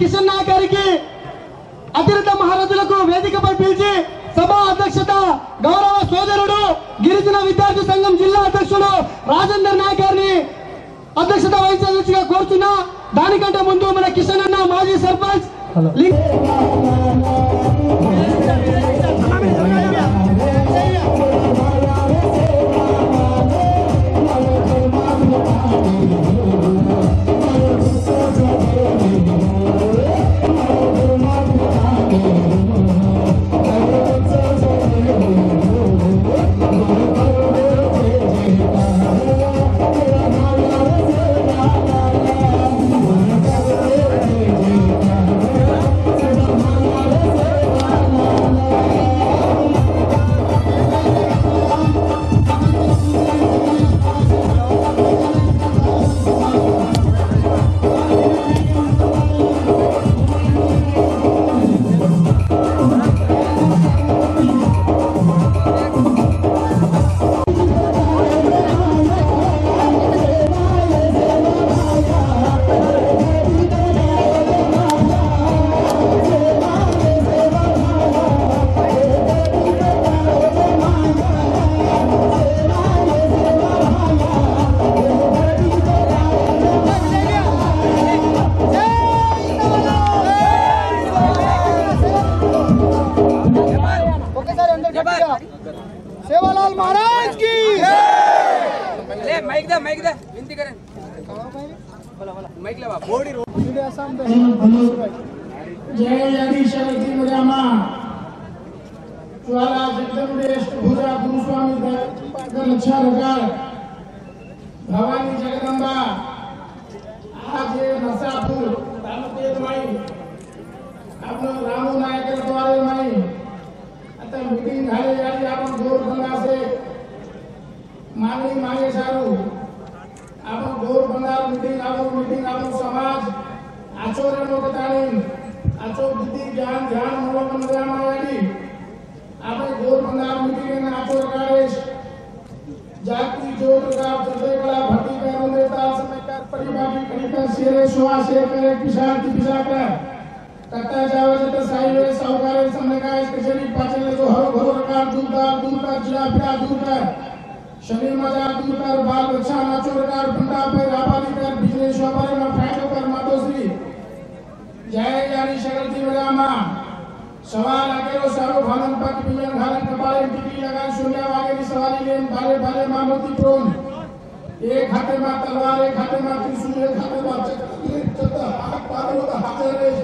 కిషన్ నాయక్ గారికి అతిరథ మహారథులకు వేదికపై పిలిచి సభ అధ్యక్షత గౌరవ సోదరుడు గిరిజన విద్యార్థి సంఘం జిల్లా అధ్యక్షుడు రాజేందర్ నాయక్ గారిని అధ్యక్షత వహించాల్సిందిగా కోరుతున్నా దానికంటే ముందు మన కిషన్ అన్న మాజీ సర్పంచ్ లింక్ माइक ले बाप जय जगदीश्वर रामा ज्वाला जगदम्बेश भूजा गुरुस्वामी लक्षा रकार भवानी जगदंबा आज ये नसापुर तालुके माई आपण रामू नायक द्वारे माई आता मीटिंग झाली આપણું ગોળ ભંડાર મિટિંગ આપણું મિટિંગ આપણું સમાજ આચોર્યનો તાલીમ આચો બુદ્ધિ જ્ઞાન ધ્યાન મનોક મજામાં આવી આપણે ગોળ ભંડાર મિટિંગ અને આચોર કાર્ય જાતિ જોત ગામ જદેકળા ભટ્ટી કરો નેતા સમયકાર પરિભાવી કણિકા શેરે સુવા શેર કરે કિસાન થી પિસાકર કરતા જાવે તો સાહેબ સાહુકાર સમયકાર કચેરી પાછળ જો હરો ભરો રકાર દૂર દૂર કર જુલા ફિરા દૂર કર શરીર માં ચાર દૂરકાર બાલ રક્ષા નાચોરકાર ભંડા પર આપાલીકાર બિઝનેસ વેપારી માં ફાયદો કર માતોશ્રી જય યારી શરતી વડામાં સવાલ આગેરો સારો ભાલન પગ પિયન ભાલન કપાળે ટીકી લગાન શૂન્ય વાગેની સવારી લેન ભાલે ભાલે મામોતી પ્રોન એક હાથે માં તલવાર એક હાથે માં ત્રિશુલ એક હાથે માં ચક્ર ચક્ર હાથ પાડો તો હાથે રે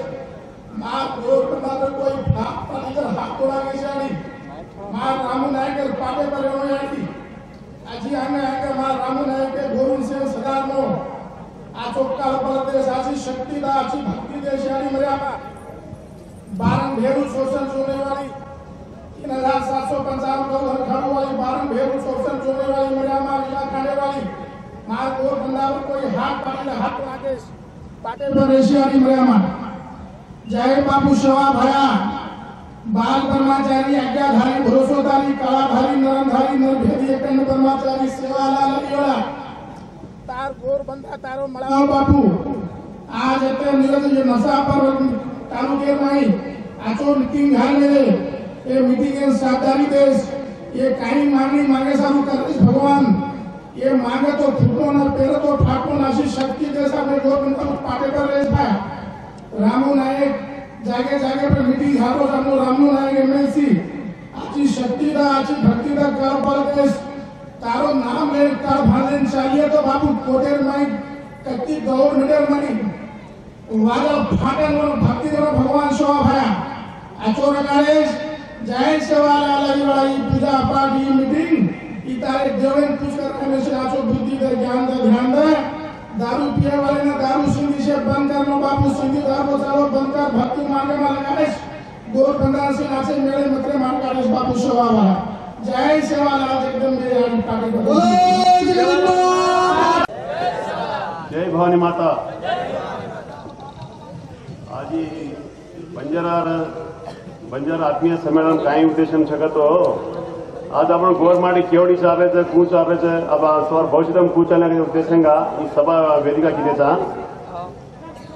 મા પ્રોટ મારો કોઈ હાથ પર હાથ તોડા ગઈ છે મા રામ નાયક પાડે પર હોય આથી આજે આને આગળ રામુ નાયકે ગોવિંદસિંહ સરદારનો આ ચોખ્ખા ઉપર દેશ આછી શક્તિ દા આછી ભક્તિ દેશાની મર્યાદા બારણ ભેરું શોષણ જોને વાળી तीन हज़ार सात सौ पंचावन करोड़ हड़खाड़ों वाली बारह भेड़ शोषण चोने वाली मिड़ामा लीला खाने वाली मार गोर भंडावर कोई हाथ पाटिल हाथ आदेश पाटिल प्रदेशी वाली मिड़ामा जय बाबू शवा भया. बाल ब्रह्मचारी आज्ञाधारी भरोसोधारी कालाधारी नरमधारी नरभेदी एकन्न ब्रह्मचारी सेवालाल अडियोला તાર ગોર બંધા તારો મળાવ બાપુ આજ એટલે નિરજ જે નસા પર તાલુકે નહીં આચો મીટિંગ હાલે એ મીટિંગ એ સાદારી દેશ એ કાઈ માંગણી માંગે સારું કરીશ ભગવાન એ માંગે તો ફૂટો ના પેરે તો ઠાકોર નાશી શક્તિ દેશા મેં ગોર બંધા પાટેકર રહેશ ભાઈ રામુ નાયક जागे जागे पर मीटिंग झालो रामू रामू नायक एमएलसी आची शक्तिदा अच्छी भक्तिदा कर परदेश। तारो नाम ले कर भालन चाहिए तो बाबू, कोटेर माई कत्ती दौड़ निडर मनी वाला फाटन वर भक्ति वर भगवान शोभा भया। अचोर गणेश, जय सेवाला लगी वाली पूजा पाठ मीटिंग। ई तारे देवन पूछ कर आचो बुद्धि दे, ज्ञान दे, ध्यान दे। दारू पिए वाले ने दारू सिंधी से बंद कर लो बाबू सिंधी दारू चालो बंद कर भक्ति मार्ग में गणेश गोर बंदार से नाचे मेरे मकरे मार गणेश बाबू सेवा वाला। जय सेवालाल एकदम मेरे आगे पार्टी को जय भवानी माता। आज ही बंजारा बंजारा आत्मीय संमेलन काही उद्देशन शकतो आज आप गोरमाडी केवडी साहेबाचं कूच साहेबाचं अब स्वर भविष्य कूचाला उद्देश्य का सभा वेदिका कि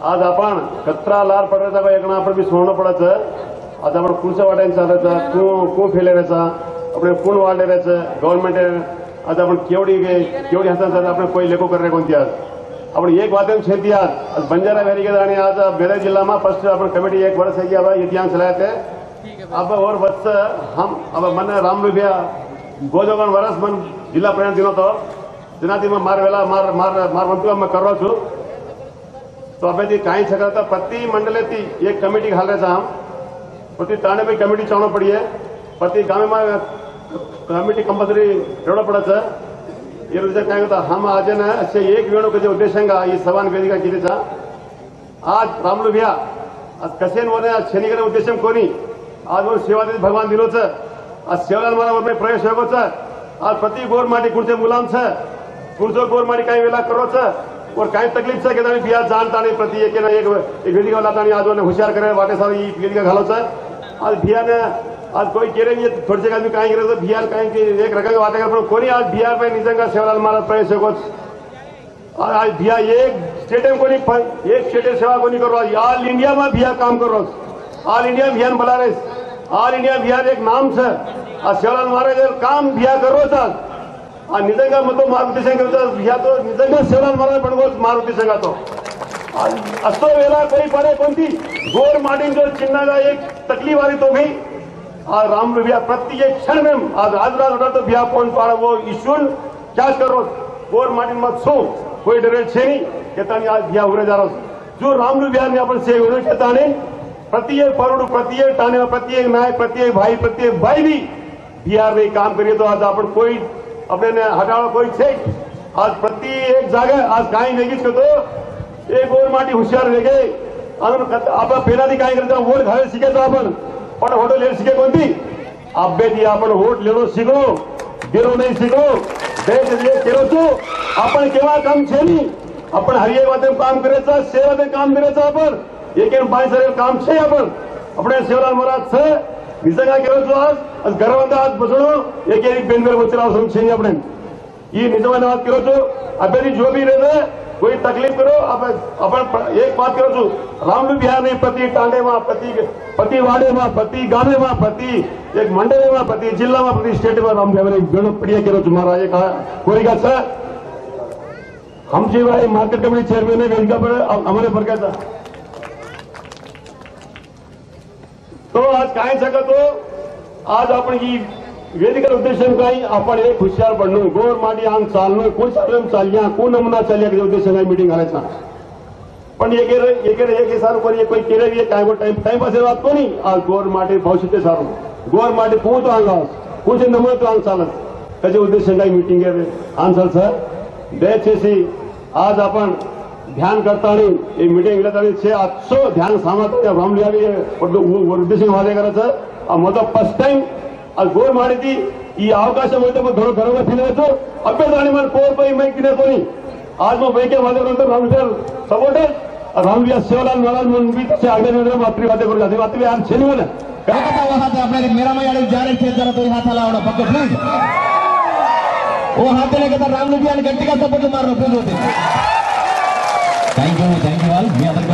आज आप कचरा लार पडत एकणा भी सोना पड़ा पडत आज आप कुणच्या वाट्याने चालायचा कू कू अपने आपण वाले वाढलेल्याचं गवर्नमेंट आज आप केवडी केवडी हसायचं अपने कोई लेको कर रहे कौन आज अपने एक बात એમ છે बंजारा वेरी વેરી आज અને जिला में फ़र्स्ट अपने कमेटी एक वर्ष है कि ગયા હવે ત્યાં थे। अब और वर्ष हम अब मन राम रुपया गोजोगण वर्ष मन जिल्हा पर्यंत दिनो तो જેનાથી મેં માર વેલા માર માર માર વંતુ અમે કરો છું તો આપણે કાંઈ છકડા તો પ્રતિ મંડલેથી એક કમિટી હાલે છે આમ પ્રતિ તાણે બી કમિટી ચાવણો પડીએ પ્રતિ ગામેમાં કમિટી કંપલસરી રહેણો પડે છે એ રીતે કાંઈ होता हम आज ना असे एक वेळो जे उद्देशंगा ही सभान वेदिका केलीचा आज रामलू भ्या आज कसे वन शनिकडे उद्देशम कोणी आज ಒಂದು आज सेवा ದಿನೋತ್ಸ ಆ ಸೇವಾದ ಮನ ಒಮ್ಮೆ ಪ್ರವೇಶ आज प्रति ಪ್ರತಿ ಗೋರ್ कुर्ते ಕುಡ್ಚೆ ಮುಲಾಮ್ ಸ ಕುಡ್ಚೋ ಗೋರ್ ಮಾಡಿ वेला करो ಕರೋಸ और कहीं तकलीफ़ से कहता बिहार जान ताने प्रति एक ना एक एक बेटी का लाता आज उन्हें होशियार करे वाटे साहब ये बेटी का घालो सर आज बिहार ने आज कोई कह थोड़े से आदमी करे तो एक रखा कर कोई आज प्रवेश हो और आज एक स्टेडियम एक स्टेडियम सेवा को ऑल इंडिया में काम ऑल इंडिया भियान बला रहे ऑल इंडिया भियान एक नाम से। आज शिवलाल महाराज काम भिया करो आज आज निजंगा मतो मारुती संघ भिया तो निजंगा शिवलाल महाराज पण गोच मारुती संघ तो। आज असो वेळा कोई पडे कोणती गोर माटीन जो चिन्हागा एक तकलीफ़ आली तो भी। आज राम भैया प्रत्येक क्षण में आज आज रात उठा तो भैया कौन पाड़ा वो ईश्वर। क्या करो? गोर माटी मत सो। कोई डरे छे नहीं। कहता नहीं आज भैया उरे जा रहा। जो रामलू बिहार में अपन से उरे कहता नहीं प्रत्येक पौरुड प्रत्येक ठाणे प्रत्येक नाय प्रत्येक भाई प्रत्येक भाई भी बिहार में काम करिए तो आज अपन कोई अपने हटाओ, कोई छे आज प्रत्येक जागह आज कहीं लेगी तो एक और माटी होशियार ले गए। आपण पेनादी काय करता वोट घालायला शिकायचो आपण। पण वोट लिहिलं शिके कोणती अभ्याजी आपण वोट लिहिणं शिकलो गेलो नाही शिकलो केलो तो। आपण केव्हा काम छेनी आपण हरिये काम करायचं सेवा काम करायचं आपण। एक एक बाय सर काम છે आपण આપણે સેવલાલ મહારાજ છે નિસંગા કેવો છો આજ આજ ગરવંત આજ બસણો એક એક બેન બેન વચ્ચે આવ છે આપણે ये निजमान बात करो છો अभ्यासी जो भी रहे कोई तकलीफ करो अपन अपन एक बात करो છું રામલુ બિહાર નહીં પ્રતિ ટાંડેમાં પ્રતિ પ્રતિ વાડેમાં પ્રતિ ગામેમાં પ્રતિ એક મંડળીમાં પ્રતિ જિલ્લામાં પ્રતિ સ્ટેટમાં રામ બિહાર ઘણો પડિયા કર્યો છું મારા એક કોરિકા છે हम जी भाई मार्केट कमेटी चेयरमैन है वेदिका पर तो आज કાંઈ જગતો आज अपन की वेदिकल उद्देश्य में कहीं अपन एक हुशार बनलो गोर माटी आम चाललो कोण चालू चालल्या कोण नमुना चलिया उद्देश्य काही मिटिंग घालायचा. पण एक एक एक सारू पण एक टाइम टाइम तो आज गोर माटे भावशिते सारू. गोर माटे पोहोचतो हांगा कोणचे नमुना तो हांग चालत. त्याच्या उद्देशन काही मिटिंग आन्सर सर. सी आज अपन ध्यान करताना ಈ ಮೀಟಿಂಗ್ ಇಲ್ಲದಾನೆ છે आजचो ध्यान ಸಾಮರ್ಥ್ಯ ರಾಮಲಿಯಾಗಿ ಉದ್ದೇಶ ವಾದೆ करायचं ಮೊದಲ ಫಸ್ಟ್ ಟೈಮ್ आज गोर ಮಾಡಿದಿ ಈ ಅವಕಾಶ मध्ये मग घरो घरोघर फिरायचो अभ्यास आणि मला कोर पै माहिती नाही कोणी आज मग वैके वादेनंतर रामलिया सपोर्टेड रामलिया सेवालाल महाराज म्हणून मी तसे आग्नेय मात्री वादे करू जाते मात्री आज शनी म्हणा ಕನಕಪ್ಪ ಹಾತ आपल्याला मेरामाई ಜಾರಿ చేద్దాం तो हात हलावणं पक्क प्लीज ओ हात दिले का रामलुबी आणि गट्टिका सपोर्ट मारणं प्लीज होते thank you Thank you, thank you all.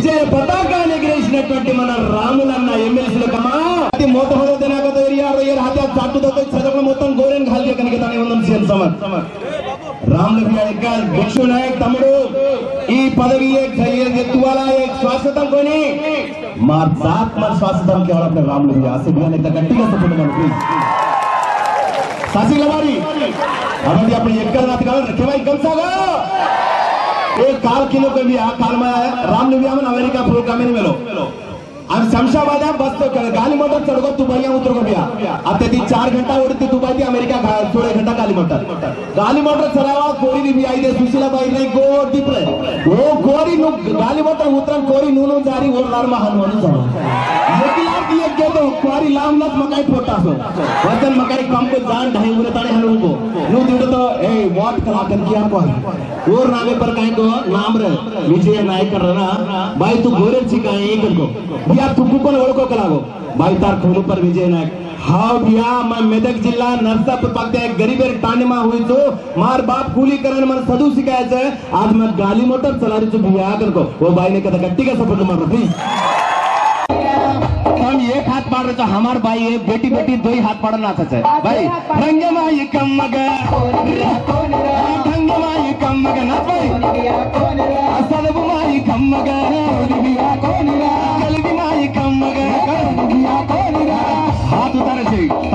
విజయ పతాకాన్ని ఎగిరేసినటువంటి మన రాములన్న ఎమ్మెల్సీలకమ్మా అది చదవడం మొత్తం గోరెన్ ఖాళీ కనుక తనే భిక్షు నాయక్ తమ్ముడు. ఈ పదవి కొని. మా ఆశీర్వాదం ఎంత గట్టిగా శశిల వారి కాబట్టి అప్పుడు ఎక్కడ రాదు కావాలి కంసాగా ඒ කාල්කිලක විය කාල්මය රාම් ලිවියම ඇමරිකා ප්‍රෝග්‍රාමින් වෙලෝ हम शमशाबाद है, बस तो गाली मोटर चढ़ो दुबई उतर को भैया अब तेती चार घंटा उड़ती दुबई थी, अमेरिका थोड़े घंटा गाली मोटर। गाली मोटर चलावा कोरी भी आई दे सुशीला बाई नहीं, गोर दिप रहे वो गोरी गाली मोटर उतरन कोरी नून जारी और लार महान होने जाओ लेकिन आप ये के तो कोरी लाम लत मकाई फोटा सो। वज़न मकाई कम को जान ढाई उरे ताने हनु को। नु दिड़ तो ए, वाट कलाकन किया को और नामे पर काहे को नाम रे विजय नायक रना भाई तू गोरे चिकाए एक को। या तू को ओळखो कलागो। भाई तार खोलू पर विजय नायक हा भैया, मैं मेदक जिल्हा नरसापूर पाकते गरीबेर टाणीमा हुई तो मार बाप कूली करण मन सदू शिकायचं आज मैं गाली मोटर चला रही तू भैया करको वो भाई ने कहा गट्टी का सपोर्ट मार प्लीज़ हम एक हाथ पाड़ रहे तो हमार भाई है बेटी बेटी दो ही हाथ पाड़ना है भाई रंग माई कम मगे। माई कम ना भाई। सदब माई कम माई हाथ उतारे से।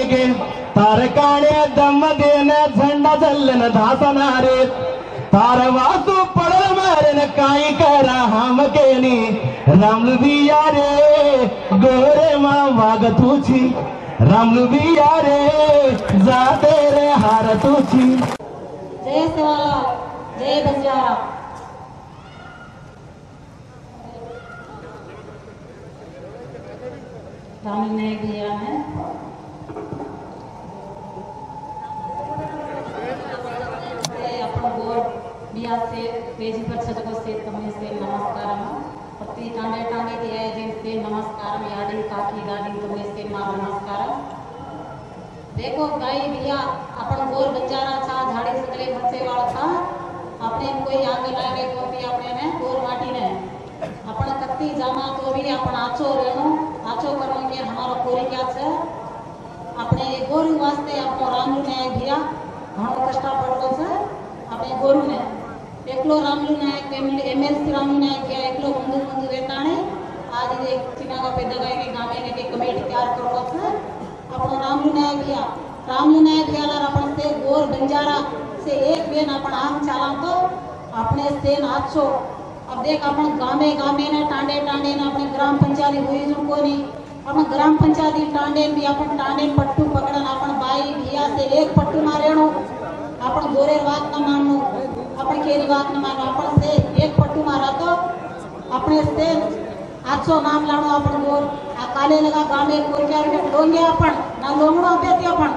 again. देखो भाई भैया अपन गोल बचारा था झाड़ी सकले भत्से वाला था अपने कोई आग लागे तो भी अपने ने गोल माटी ने। अपन कत्ती जामा तो भी अपन आचो रेनो आचो करो के हमारो कोरी क्या छे? अपने गोरु वास्ते अपन रामू ने भैया घणो कष्ट पड़तो छे? अपने गोरु ने। एकलो रामू ने एमएल एमएलसी रामू ने के एकलो बंधु बंधु वेताणे। आज एक चिनागा पैदा गाय के गावे ने के कमेटी तैयार करलो छे। રામલુ નાયક ભૈયા રામલુ નાયક ભૈયા લાર આપણે से गोर बंजारा से एक बेन अपन आम चाला तो अपने से नाचो अब देख अपन गामे गामे ने टांडे टांडे ने अपने ग्राम पंचायत हुई जो कोनी अपन ग्राम पंचायती टांडे भी अपन टांडे पट्टू पकड़न अपन बाई भिया से एक पट्टू मारेणो अपन गोरे बात न माननो अपन केरी बात न मानो अपन से एक पट्टू मारा तो अपने आजचो नाम लाणो आपण बोल काले लगा गामे कोरक्यार डोंगे आपण ना लोंगडो बेती आपण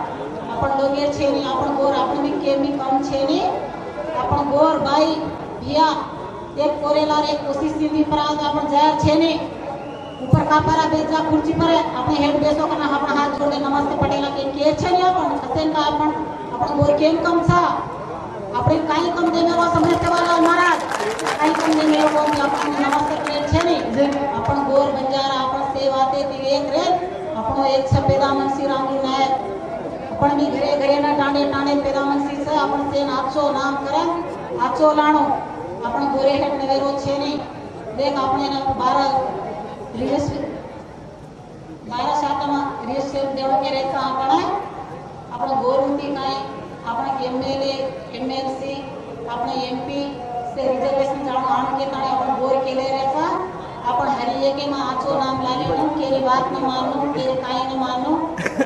आपण डोंगेर छेनी आपण गोर आपण मी के मी कम छेनी आपण गोर भाई भिया देख कोरेला रे कोशिश सिद्धि पर आज आपण जायर छेनी ऊपर का परा बेजा कुर्सी पर आपण हेड बेसो कना आपण हाथ जोड़ के नमस्ते पटेला के के छेनी आपण हसेन का आपण आपण गोर केम कम सा આપણે કાંઈ કમ દે મેરો સમજતે વાળા મહારાજ કાંઈ કમ દે મેરો કોમ આપણે નમસ્તે કરે છે ને આપણ ગોર બંજારા આપણ સેવાતે એક રે આપણો એક છે પેદામન શ્રી રામજી નાયક પણ બી ઘરે ઘરે ના ટાણે ટાણે પેદામન શ્રી છે આપણ તે આચો નામ કરે આચો લાણો આપણ ગોરે હેઠ નવેરો છે નહીં દેખ આપણે એના બાર રિલેસ બારા શાતામાં રિલેસ દેવો કે રહેતા આપણે આપણે ગોરમતી કાંઈ આપણે એમએલએ એમએલસી આપણે એમપી से रिजर्वेशन जाणो आण के ताणे आपण गोर केले रहता आपण हरिये के मा आचो नाम लागे केरी बात न मानो केरी काई न मानो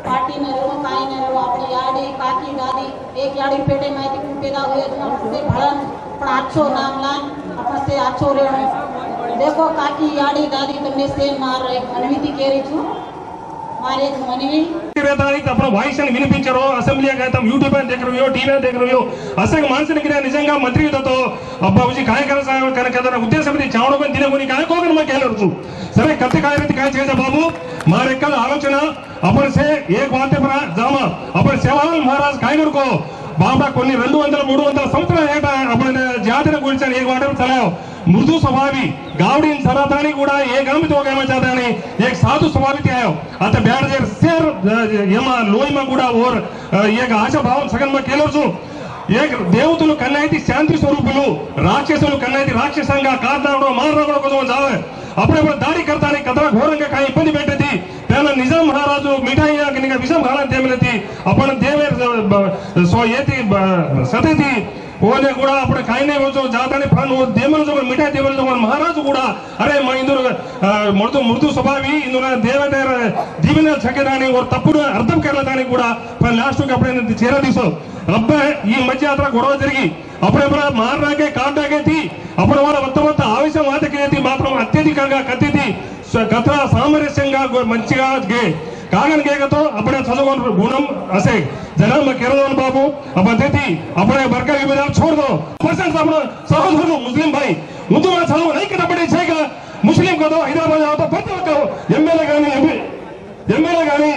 पार्टी न रहो काई न रहो अपनी याडी काकी दादी एक याडी पेटे माहिती पण पैदा हुए तो से भड़न पण आचो नाम लान आपण से आचो रेणो देखो काकी याडी दादी तुमने से मार रहे मनविधि केरी छु मारे एक मनवी దానికి అప్పుడు వాయిస్ అని వినిపించరు. అసెంబ్లీ అయితే యూట్యూబ్ అని దగ్గర టీవీ అని దగ్గర అసలు మనుషులకి నిజంగా మంత్రితో అబ్బాబుజీ కార్యక్రమ కనుక ఉద్దేశం చావడం తినకొని కాయకోగని మాకు వెళ్ళరు సరే కత్తి కాయరతి కాయ చేసే బాబు మా రెక్కల ఆలోచన. అప్పుడు సే ఏ వాతే జామ. అప్పుడు సేవాలాల్ మహారాజ్ కాయగరుకో బాబా కొన్ని రెండు వందల మూడు వందల సంవత్సరాల ఏట అప్పుడు జాతర గురించి ఏ వాటర్ చలావు मृदु स्वभावी गावडी सरातानी गुड़ा एक गाम तो गाम चाहता नहीं एक साधु स्वभावी थे आयो आता ब्याड जे शेर यमा लोई मा गुड़ा और एक आशा भाव सगन में केलो छु एक దేవతలు కన్నైతి శాంతి స్వరూపులు రాక్షసులు కన్నైతి రాక్షసంగా కాదాడో మారడం కోసం జావే అప్పుడప్పుడు దాడి కర్తాని కథ ఘోరంగా కాయి ఇబ్బంది పెట్టేది పేల నిజాం మహారాజు మిఠాయి కింద విషం కాలం తేమలతి అప్పుడు దేవే సో ఏతి సతేతి કોને కూడా అప్పుడు કાઈને కొంచెం జాతని ફાન దేవుని જો મીઠા దేవుని જો మహారాజు కూడా అరే మా ఇందు మృదు మృదు స్వభావి ఇందులో దేవత దీవెనలు చక్కదాని ఒక తప్పుడు అర్థం కలదానికి కూడా లాస్ట్కి అప్పుడైనా చీర తీసాం అబ్బాయి ఈ మధ్య అతను గొడవ జరిగి అప్పుడెప్పుడు మారడాకే కాటాకేతి అప్పుడు వాళ్ళ మొత్తం మొత్తం ఆవేశం వాతకేతి మాత్రం అత్యధికంగా కత్తిది కథ సామరస్యంగా మంచిగా કારણ કે તો આપણે చదువుకున్న గుణం అసే జనాలు కెరదోన్ బాబు అపద్ధతి అప్పుడే బర్కర్ విభజన చూడదు పర్సెంట్ అప్పుడు సహోదరుడు ముస్లిం భాయ్ ముందు మన చదువు నైకటపడే చేయక ముస్లిం కదా హైదరాబాద్ తర్వాత ప్రతి ఒక్కరు ఎమ్మెల్యే కానీ ఎమ్మెల్యే కానీ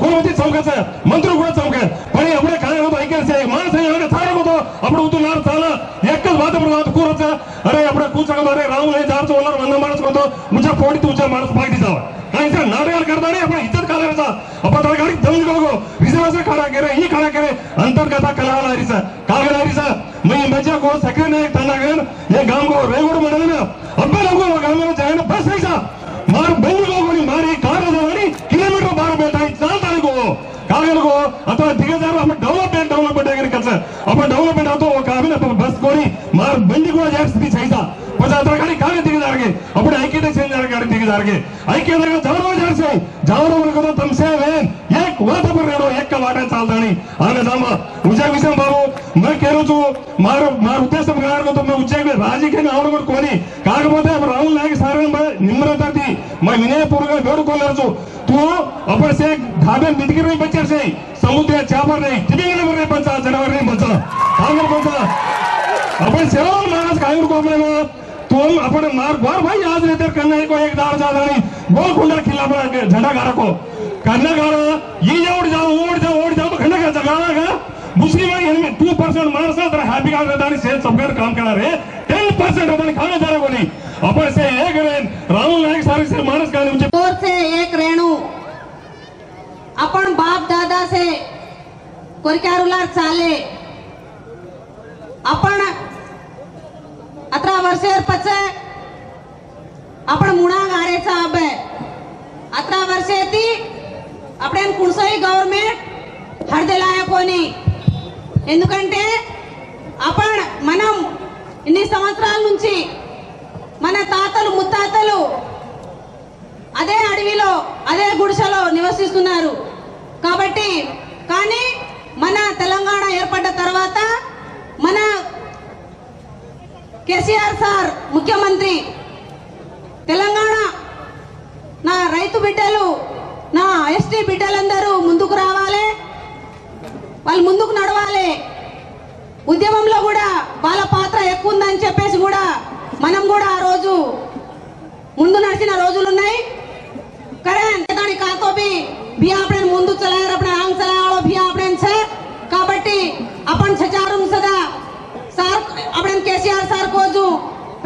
కులవతి చౌక మంత్రులు కూడా చౌక పని అప్పుడే కళ్యాణంతో ఐక్యత మానసైన తారకుతో అప్పుడు ఉన్నారు చాలా ఎక్కడ వాతావరణ తర్వాత కూరొచ్చా అరే అప్పుడే కూర్చోక మరి రాములు జాగ్రత్త ఉన్నారు వంద మనసుకుంటూ ముంచా పోటీ తూచా మనసు పాటిస్తావా ರೈತರ ನಾಟಕ ಕರ್ದಾನೆ ಅಪ್ಪ ಇದ್ದ ಕಾಲ ಇರ್ತ ಅಪ್ಪ ತರಕಾರಿ ತಮಿಳ್ಗೋಗು ವಿಶ್ವಾಸ ಕಾಡಾಕಿರ ಈ ಕಾಡಾಕಿರ ಅಂತರ್ಗತ ಕಲಾಲ ಹರಿಸ ಕಾಗಲ ಹರಿಸ ಮೈ ಮಜ್ಜ ಕೋ ಸಕ್ರೆ ನಾಯಕ್ ತನ್ನಾಗ ಏ ಗಾಮ್ಗೋ ರೇಗೋಡು ಮಾಡಿದ ಅಪ್ಪ ನಮಗೂ ಗಾಮ ಜಾಯನ ಬಸ್ ಹೈಸ ಮಾರು ಬೆಂಗಳೂರು ಮಾರಿ ಕಾಗದ ಮಾಡಿ ಕಿಲೋಮೀಟರ್ ಬಾರ ಬೇಕಾಗಿ ಚಾಲ್ತಾನಿಗೋ ಕಾಗಲಗೋ ಅಥವಾ ದಿಗದಾರ ಅಪ್ಪ ಡೆವಲಪ್ಮೆಂಟ್ ಡೆವಲಪ್ಮೆಂಟ್ ಆಗಿರ ಕೆಲಸ ಅಪ್ಪ ಡೆವಲಪ್ಮೆಂಟ್ ಆತೋ ಕಾಮಿನ ಬಸ್ ಕೋರಿ ಮಾರು ಬೆಂಡಿ ಕೂಡ ಜಾಸ್ತಿ ಹೈಸ ಪದ ತರಕಾರಿ ಕಾಗದ ದಿಗದಾರಿಗೆ ಅಪ್ಪ ಐಕ್ಯತೆ ಜಿಲ್ಲೆದಾರರಿಗೆ ಐಕ್ಯಂದ್ರೆ ಜನರು ಜಾಡಿಸಿ ಜನರು ಮುಳುಗದ ತಮಸೆ ವೇನ್ ಏಕ್ ವಾಟ ಬರ್ರೇಡು ಏಕ ವಾಟ ಚಾಲ್ದಾಣಿ ಆಗ ಸಾಮ ವಿಜಯ ವಿಷಯ ಬಾಬು मैं कह रहा हूँ मारो मार उद्देश्य बगार को तो मैं उज्जैन में राज़ी के नाम को कोनी कागबते अब राहुल नायक सारे निम्रता थी मैं विनय पूर्वक वेड़ को लर तू अपन से धाबे मिटकर नहीं बच्चे से समुद्र चापर नहीं तिबिंग नहीं बने बचा जनवर नहीं बचा आंगर बचा अपन सेवा मानस कांगर को अपने तुम अपन मार बार भाई आज रहते कन्या को एक दार जा नहीं। गोल कुंडा खिलाफ झंडा गारा को। कन्या गारा ये ओड जाओ ओड जाओ ओड जाओ तो खंडा का गाना का मुस्लिम एनिमी टू परसेंट मानस तर हैप्पी का दानी से सबकर काम करा रहे टेन परसेंट अपन खाना जा रहे को नहीं। अपन से एक रेन राहुल नायक सारे से मानस का मुझे ज़ोर से एक रेणू आपण बाप दादा से कोरक्यारुलार चाले। आपण अठरा वर्षेर पचे आपण मुळा गारेचा अभय अठरा वर्षे ती आपण कुणसोई గవర్నమెంట్ హర్దెలాయ పోని ఎందుకంటే आपण మనం ఇన్ని సంవత్సరాల నుంచి మన తాతలు ముత్తాతలు అదే అడవిలో అదే గుడిసెలో నివసిస్తున్నారు కాబట్టి కానీ మన తెలంగాణ ఏర్పడ్డ తర్వాత మన కేసీఆర్ సార్ ముఖ్యమంత్రి. తెలంగాణ నా రైతు బిడ్డలు నా ఎస్టీ బిడ్డలందరూ ముందుకు రావాలి. వాళ్ళు ముందుకు నడవాలి. ఉద్యమంలో కూడా వాళ్ళ పాత్ర ఎక్కువ ఉందని చెప్పేసి కూడా మనం కూడా ఆ రోజు ముందు నడిచిన రోజులు ఉన్నాయి. కరెన్ దాని కాతో भी ముందు ચલાય આપણે આંગ ચલાવાળો भी આપણે છે કાબટ્ટી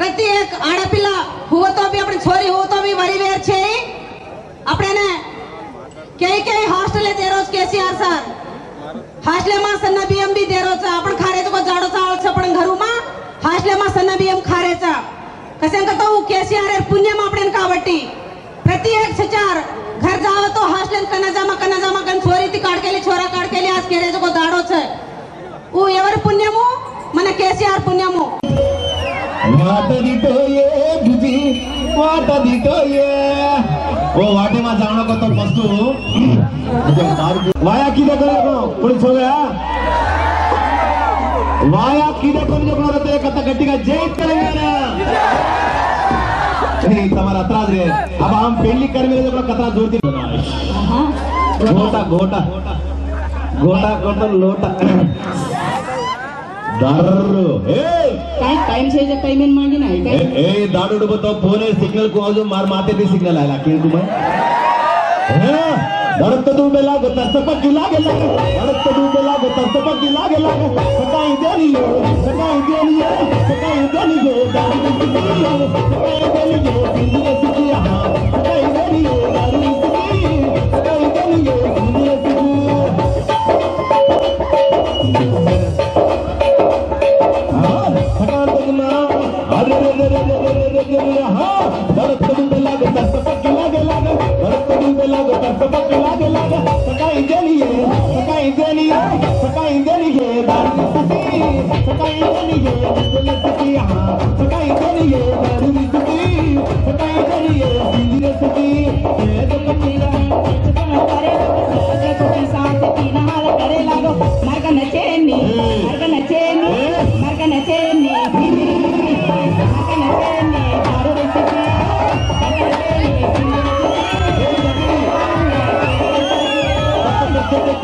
પ્રતિ એક આડેપીલા હુવો તો બી આપણી છોરી હુવો તો બી મારી વેર છે આપણે ને કઈ કઈ હોસ્ટેલે દેરો છે કેસીઆર સર હાસલે માં સન્ના બીએમ બી દેરો છે આપણ ખારે તો જાડો ચાળો છે પણ ઘરું માં હાસલે માં સન્ના બીએમ ખારે છે કસેમ કરતા હું કેસીઆર એ પુણ્યમ આપણે કાવટી પ્રતિ એક સચાર ઘર જાવ તો હાસલે કનજામાં કનજામાં કન છોરી થી કાઢકેલી છોરા કાઢકેલી આજ કેરે તો દાડો છે હું એવર પુણ્યમો મને કેસીઆર પુણ્યમો వాటదిటోయే బుజి వాటదిటోయే ఓ వాటే మా జానో కొత్త ఫస్ట్ వాయా కిదే కొనకు పులిస్ హోగయా వాయా కిదే కొనకు కొనతే కథ గట్టిగా జై తెలంగాణ नहीं तुम्हारा अतराज रे अब हम पहली कर मेरे जब कतरा ज़ोर दी घोटा घोटा घोटा घोटा लोटा ದಾರರು ಟೈಮ್ ಚೇಂಜ್ ಟೈಮ್ ಏನ್ ಮಾಡಿ ಏ ದಾಡು ಹುಡುಗತ್ತವ ಫೋನ್ ಸಿಗ್ನಲ್ ಕೋಜು ಮಾರ್ ಮಾತೈತಿ ಸಿಗ್ನಲ್ ಅಲ್ಲ ಕೇಳ್ತು ಬರುತ್ತದು ಬೆಲ್ಲ ಗೊತ್ತಪ್ಪ ಗಿಲ್ಲಾಗೆಲ್ಲ ಬರುತ್ತದು ಬೆಲ್ಲ ಗೊತ್ತಪ್ಪ ಗಿಲ್ಲಾಗೆಲ್ಲ ಸದಾ ಇದೇ ನೀವು ಸದಾ ಇದೇ ನೀವು ಸದಾ ಇದೇ ನೀವು ಸದಾ ಇದೇ ನೀವು ಸದಾ ಇದೇ ನೀವು ಸದಾ ಇದೇ ನೀವು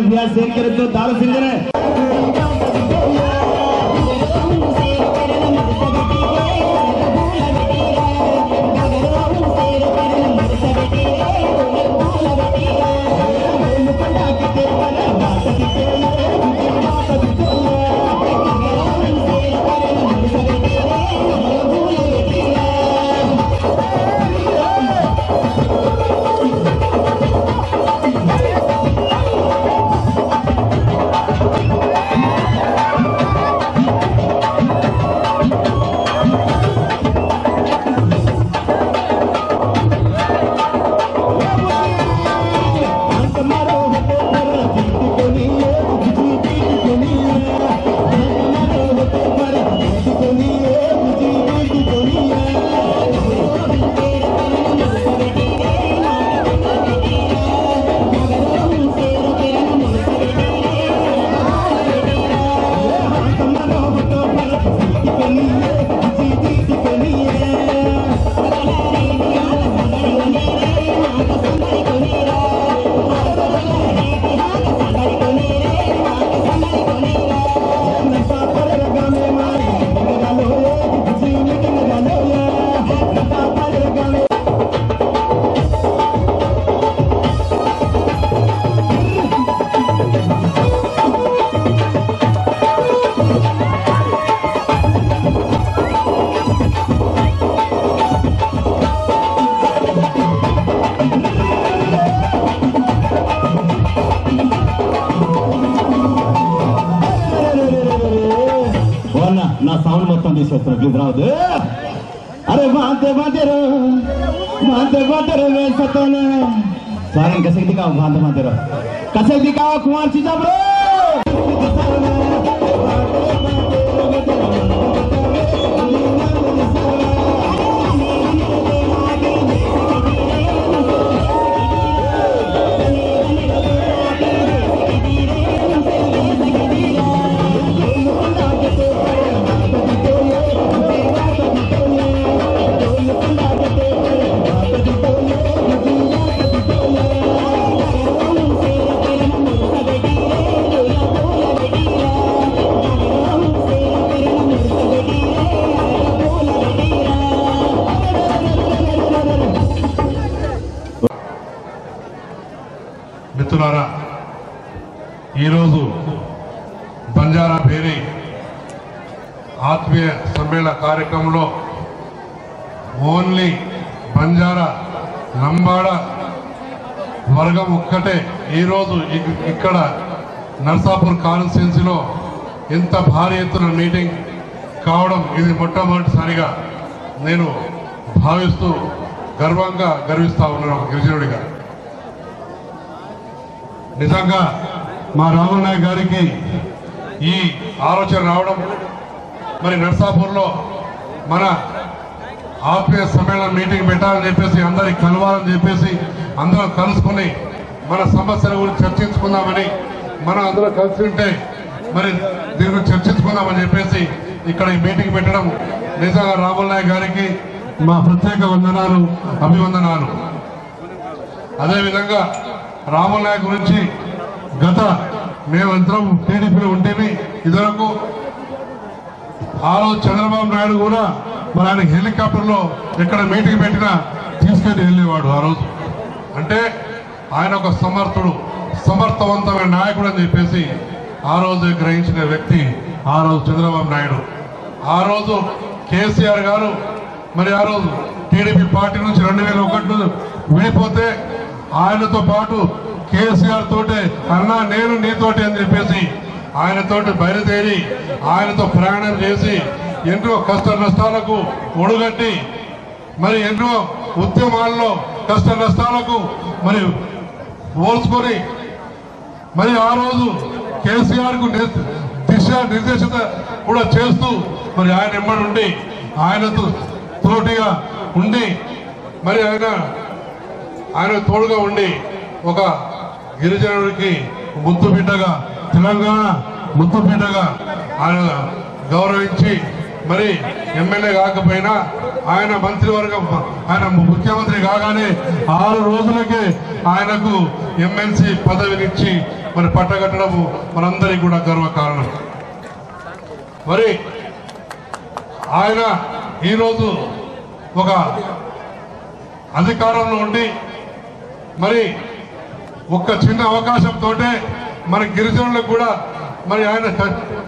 जयंती दाड बिया सेन करे तो दारू सिंजने अरे भांदो कसे भांदो कसे दिखा कुआ కార్యక్రమంలో ఓన్లీ బంజారా లంబాడ వర్గం ఒక్కటే. ఈరోజు ఇక్కడ నర్సాపూర్ కాన్స్టిట్యున్సీలో ఇంత భారీ ఎత్తున మీటింగ్ కావడం ఇది మొట్టమొదటిసారిగా నేను భావిస్తూ గర్వంగా గర్విస్తూ ఉన్నాను ఒక గిరిజనుడిగా. నిజంగా మా రామన్ గారికి ఈ ఆలోచన రావడం మరి నర్సాపూర్లో మన ఆత్మీయ సమ్మేళనం మీటింగ్ పెట్టాలని చెప్పేసి అందరికి కలవాలని చెప్పేసి అందరం కలుసుకుని మన సమస్యల గురించి చర్చించుకుందామని మనం అందరూ కలిసి ఉంటే మరి దీని గురించి చర్చించుకుందామని చెప్పేసి ఇక్కడ ఈ మీటింగ్ పెట్టడం నిజంగా రాముల నాయక్ గారికి మా ప్రత్యేక వందనాలు అభివందనాలు. అదేవిధంగా రాముల నాయక్ గురించి గత మేమందరం టీడీపీలో ఉంటేమి ఇదివరకు ఆ రోజు చంద్రబాబు నాయుడు కూడా మరి ఆయన హెలికాప్టర్లో ఎక్కడ మీటింగ్ పెట్టినా తీసుకెళ్ళి వెళ్ళేవాడు ఆ రోజు. అంటే ఆయన ఒక సమర్థుడు సమర్థవంతమైన నాయకుడు అని చెప్పేసి ఆ రోజు గ్రహించిన వ్యక్తి ఆ రోజు చంద్రబాబు నాయుడు. ఆ రోజు కేసీఆర్ గారు మరి ఆ రోజు టీడీపీ పార్టీ నుంచి రెండు వేల ఒకటి విడిపోతే ఆయనతో పాటు కేసీఆర్ తోటే అన్నా నేను నీతోటి అని చెప్పేసి ఆయనతోటి బయలుదేరి ఆయనతో ప్రయాణం చేసి ఎన్నో కష్ట నష్టాలకు ఒడుగట్టి మరి ఎన్నో ఉద్యమాల్లో కష్ట నష్టాలకు మరి ఓల్చుకొని మరి ఆ రోజు కేసీఆర్కు నిర్- దిశ నిర్దేశత కూడా చేస్తూ మరి ఆయన ఇమ్మడి ఉండి ఆయనతో తోటిగా ఉండి మరి ఆయన ఆయన తోడుగా ఉండి ఒక గిరిజనుడికి ముద్దు బిడ్డగా తెలంగాణ ముద్దు బిడ్డగా ఆయన గౌరవించి మరి ఎమ్మెల్యే కాకపోయినా ఆయన మంత్రివర్గం ఆయన ముఖ్యమంత్రి కాగానే ఆరు రోజులకే ఆయనకు ఎమ్మెల్సీ పదవినిచ్చి మరి పట్టగట్టడము మనందరికీ కూడా గర్వకారణం. మరి ఆయన ఈరోజు ఒక అధికారంలో ఉండి మరి ఒక్క చిన్న అవకాశంతో మన గిరిజనులకు కూడా మరి ఆయన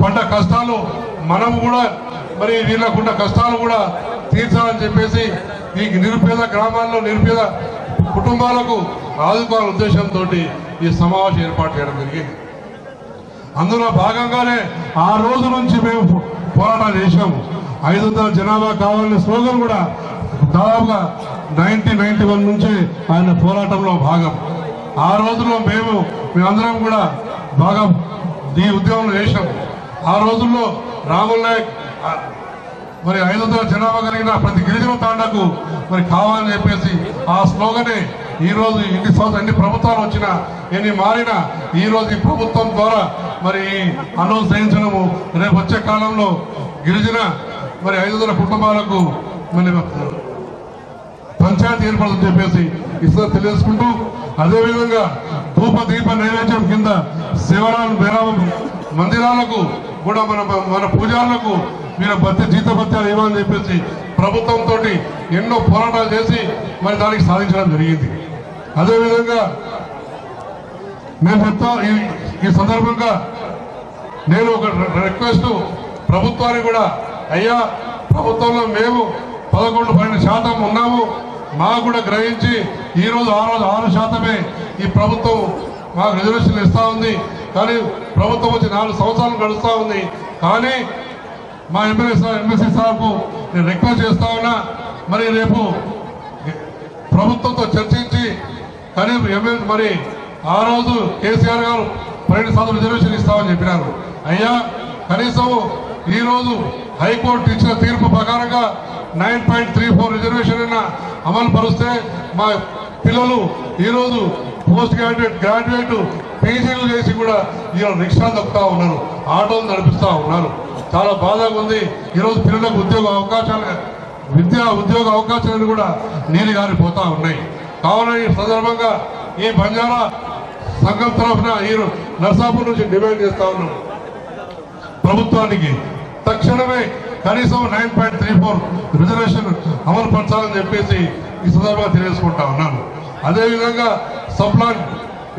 పడ్డ కష్టాలు మనం కూడా మరి వీళ్ళకున్న కష్టాలు కూడా తీర్చాలని చెప్పేసి ఈ నిరుపేద గ్రామాల్లో నిరుపేద కుటుంబాలకు ఆదుకోవాల ఉద్దేశంతో ఈ సమావేశం ఏర్పాటు చేయడం జరిగింది. అందులో భాగంగానే ఆ రోజు నుంచి మేము పోరాటాలు పోరాటం ఐదు వందల జనాభా కావాలనే స్లోగన్ కూడా దాదాపుగా నైన్టీన్ నైన్టీ వన్ నుంచి ఆయన పోరాటంలో భాగం. ఆ రోజుల్లో మేము మేమందరం కూడా బాగా ఈ ఉద్యమంలో చేశాం ఆ రోజుల్లో రాహుల్ నాయక్ మరి ఐదు వందల జనాభా కలిగిన ప్రతి గిరిజన తాండకు మరి కావాలని చెప్పేసి ఆ స్లోగనే ఈ రోజు ఎన్ని సంవత్సరాలు ఎన్ని ప్రభుత్వాలు వచ్చినా ఎన్ని మారినా ఈ రోజు ఈ ప్రభుత్వం ద్వారా మరి అనౌన్స్ చేయించడము రేపు వచ్చే కాలంలో గిరిజన మరి ఐదు వందల కుటుంబాలకు మరి పంచాయతీ ఏర్పడదని చెప్పేసి ఇస్తారు తెలియజేసుకుంటూ అదేవిధంగా ధూప దీప నైవేద్యం కింద శివరాం బేరామం మందిరాలకు కూడా మన మన పూజారులకు మీరు భత్య జీత భత్యాలు ఇవ్వాలని చెప్పేసి ప్రభుత్వంతో ఎన్నో పోరాటాలు చేసి మరి దానికి సాధించడం జరిగింది. అదేవిధంగా నేను చెప్తా ఈ- ఈ సందర్భంగా నేను ఒక రిక్వెస్ట్ ప్రభుత్వానికి కూడా అయ్యా ప్రభుత్వంలో మేము పదకొండు పన్నెండు శాతం ఉన్నాము. మాకు కూడా గ్రహించి ఈ రోజు ఆ రోజు ఆరు శాతమే ఈ ప్రభుత్వం మాకు రిజర్వేషన్లు ఇస్తా ఉంది. కానీ ప్రభుత్వం వచ్చి నాలుగు సంవత్సరాలు గడుస్తూ ఉంది. కానీ మా ఎమ్మెల్యే సార్ ఎమ్మెల్సీ సార్కు నేను రిక్వెస్ట్ చేస్తా ఉన్నా. మరి రేపు ప్రభుత్వంతో చర్చించి కనీసం ఎమ్మెల్యే మరి ఆ రోజు కేసీఆర్ గారు పన్నెండు శాతం రిజర్వేషన్ ఇస్తామని చెప్పినారు. అయ్యా కనీసం ఈరోజు హైకోర్టు ఇచ్చిన తీర్పు ప్రకారంగా nine point three four reservation అయినా అమలు పరుస్తే మా పిల్లలు ఈరోజు పోస్ట్ గ్రాడ్యుయేట్ గ్రాడ్యుయేట్ పీజీలు చేసి కూడా ఈరోజు రిక్షా దొక్కుతా ఉన్నారు ఆటోలు నడిపిస్తూ ఉన్నారు. చాలా బాధగా ఉంది. ఈరోజు పిల్లలకు ఉద్యోగ అవకాశాలు విద్యా ఉద్యోగ అవకాశాలు కూడా నీరు గారిపోతూ ఉన్నాయి. కావున ఈ సందర్భంగా ఈ బంజారా సంఘం తరఫున ఈ నర్సాపూర్ నుంచి డిమాండ్ చేస్తా ఉన్నాం. ప్రభుత్వానికి తక్షణమే కనీసం nine point three four reservation అమలు పరచాలని చెప్పేసి ఈ సందర్భంగా తెలియజేసుకుంటా ఉన్నాను. అదేవిధంగా సప్లాన్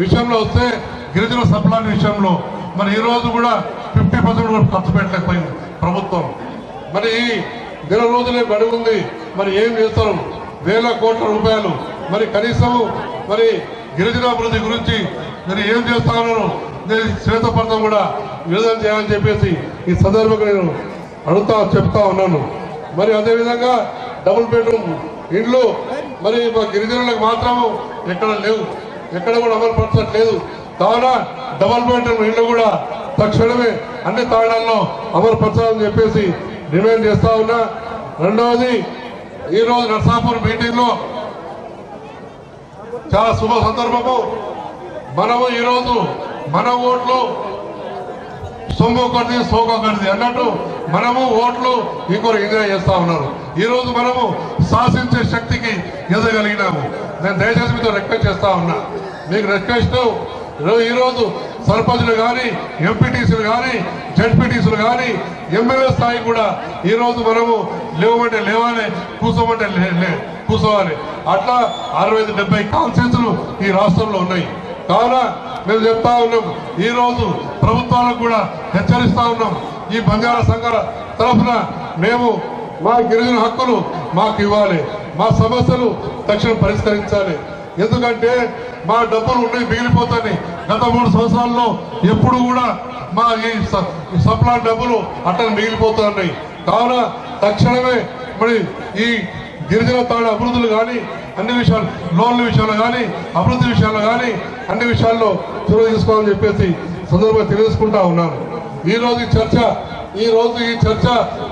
విషయంలో వస్తే గిరిజన సప్లాన్ విషయంలో మరి ఈరోజు కూడా ఫిఫ్టీ పర్సెంట్ కూడా ఖర్చు పెట్టలేకపోయింది ప్రభుత్వం. మరి ఈ నెల రోజులే గడువు ఉంది మరి ఏం చేస్తారు? వేల కోట్ల రూపాయలు. మరి కనీసం మరి గిరిజనాభివృద్ధి గురించి మరి ఏం చేస్తానో నేను శ్వేతపత్రం కూడా విడుదల చేయాలని చెప్పేసి ఈ సందర్భంగా నేను అడుగుతా చెప్తా ఉన్నాను. మరి అదేవిధంగా డబుల్ బెడ్రూమ్ ఇండ్లు మరి మా గిరిజనులకు మాత్రము ఎక్కడ లేవు. ఎక్కడ కూడా అమలు పరచట్లేదు కావున డబుల్ బెడ్రూమ్ ఇండ్లు కూడా తక్షణమే అన్ని తాళాల్లో అమలు పరచాలని చెప్పేసి డిమాండ్ చేస్తా ఉన్నా. రెండవది ఈరోజు నర్సాపూర్ మీటింగ్లో చాలా శుభ సందర్భము. మనము ఈరోజు మన ఓట్లు సొమ్ము ఒకటిది సోకు ఒకటిది అన్నట్టు మనము ఓట్లు ఇంకొకరు ఎంజాయ్ చేస్తా ఉన్నారు. ఈ రోజు మనము శాసించే శక్తికి ఎదగలిగినాము. నేను దయచేసి మీతో రిక్వెస్ట్ చేస్తా ఉన్నా. మీకు రిక్వెస్ట్ ఈరోజు సర్పంచులు కానీ ఎంపీటీసీలు కానీ జడ్పీటీసీలు కానీ ఎమ్మెల్యే స్థాయి కూడా ఈ రోజు మనము లేవమంటే లేవాలి కూర్చోమంటే లే- కూర్చోవాలి. అట్లా అరవై ఐదు డెబ్బై కాన్సెన్స్లు ఈ రాష్ట్రంలో ఉన్నాయి. కావున మేము చెప్తా ఉన్నాం ఈ రోజు ప్రభుత్వాలకు కూడా హెచ్చరిస్తా ఉన్నాం. ఈ బంజారా సంఘాల తరఫున మేము మా గిరిజన హక్కులు మాకు ఇవ్వాలి మా సమస్యలు తక్షణం పరిష్కరించాలి. ఎందుకంటే మా డబ్బులు ఉన్నాయి మిగిలిపోతాయి. గత మూడు సంవత్సరాల్లో ఎప్పుడు కూడా మా ఈ స- ఈ సప్లా డబ్బులు అట్టని మిగిలిపోతున్నాయి. కావున తక్షణమే మరి ఈ గిరిజన తాళ అభివృద్ధులు కానీ అన్ని విషయాలు లోన్ల విషయంలో కానీ అభివృద్ధి విషయాల్లో కానీ అన్ని విషయాల్లో చొరవ తీసుకోవాలని చెప్పేసి సందర్భంగా తెలియజేసుకుంటా ఉన్నాను. ఈ రోజు ఈ చర్చ ఈ రోజు ఈ చర్చ